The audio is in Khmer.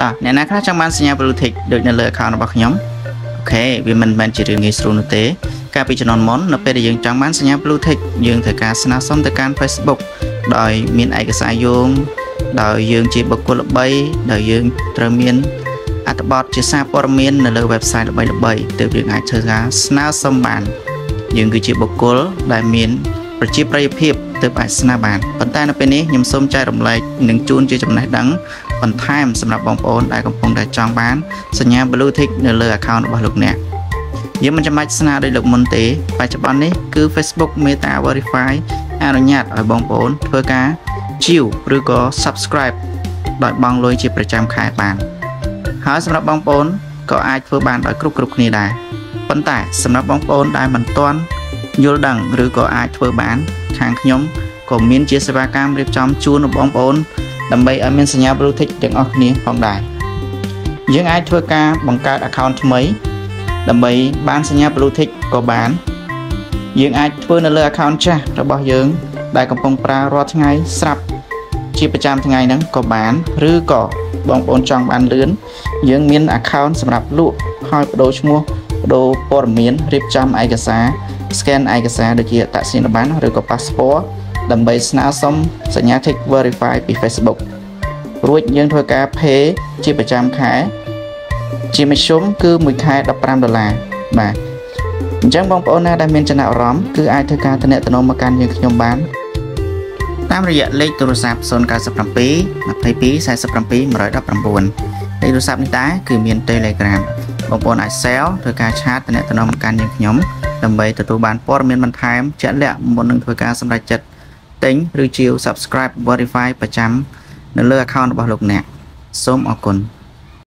តោះអ្នកណាខ្លះចង់បានសញ្ញា blue tick ដូចនៅលើ account របស់ខ្ញុំអូខេវាមិនមែនជារឿងងាយស្រួលនោះទេ កាលពីជំនាន់មុននៅពេលដែលយើងចង់បានសញ្ញា blue tick យើងត្រូវការស្នើសុំទៅកាន់ Facebook ដោយមានឯកសារយោងដោយយើងជាបុគ្គលល្បីដោយយើងត្រូវមានអត្ថបទជាសារព័ត៌មាននៅលើ website ល្បីៗទើបយើងអាចធ្វើការស្នើសុំបាន យើងគឺជាបុគ្គលដែលមានប្រជាប្រិយភាពទើបអាចស្នើបានប៉ុន្តែនៅពេលនេះខ្ញុំសូមចែករំលែកនិងជូនជាចំណេះដឹង បន្ថែមសម្រាប់បងប្អូនដែលកំពុងតែចង់បានសញ្ញា blue tick នៅលើ account របស់លោកអ្នកយើងមិនចាំបាច់ស្នើដោយលោកមុនទេបច្ចុប្បន្ននេះគឺ Facebook Meta Verify អនុញ្ញាតឲ្យបងប្អូនធ្វើការជាវឬក៏ subscribe ដោយបង់លុយជាប្រចាំខែបានហើយសម្រាប់បងប្អូនក៏អាចធ្វើបានដោយគ្រប់គ្រប់គ្នាដែរប៉ុន្តែសម្រាប់បងប្អូនដែលមិនទាន់យល់ដឹងឬក៏អាចធ្វើបាន ខាងខ្ញុំក៏មានជាសេវាកម្មរៀបចំជូនបងប្អូន ដើម្បីឲ្យមានសញ្ញា blue tick ទាំងអស់គ្នាផងដែរយើងអាចធ្វើការបង្កើត account ថ្មី ដើម្បីបានសញ្ញា blue tick ក៏បាន យើងអាចធ្វើនៅលើ account ចាស់របស់យើង ដែលកំពុងប្រើរាល់ថ្ងៃស្រាប់ជាប្រចាំថ្ងៃហ្នឹងក៏បាន ឬក៏បងប្អូនចង់បានលឿនយើងមាន account សម្រាប់លក់ហើយបដូរឈ្មោះបដូរព័ត៌មានរៀបចំឯកសារ scan ឯកសារដូចជាអត្តសញ្ញាណប័ណ្ណឬក៏ passport ដើម្បីស្នើសុំសញ្ញា tick verify ពី Facebook រួចយើងធ្វើការ pay ជាប្រចាំខែជាមធ្យមគឺមួយខែ15ដុល្លារបាទអញ្ចឹងបងប្អូនណាដែលមានចំណាប់អារម្មណ៍គឺអាចធ្វើការទំនាក់ទំនងមកកាន់យើងខ្ញុំបាន តាមរយៈលេខទូរស័ព្ទ097 22 47 119លេខទូរស័ព្ទនេះដែរគឺមាន Telegram បងប្អូនអាច sell ធ្វើការឆាតទំនាក់ទំនងមកកាន់យើងខ្ញុំដើម្បីទទួលបានព័ត៌មានបន្ថែមជាក់លាក់មុននឹងធ្វើការសម្រេចចិត្ត ទិញឬជាវ subscribe verify ប្រចាំនៅលើ account របស់លោកអ្នកសូមអរគុណ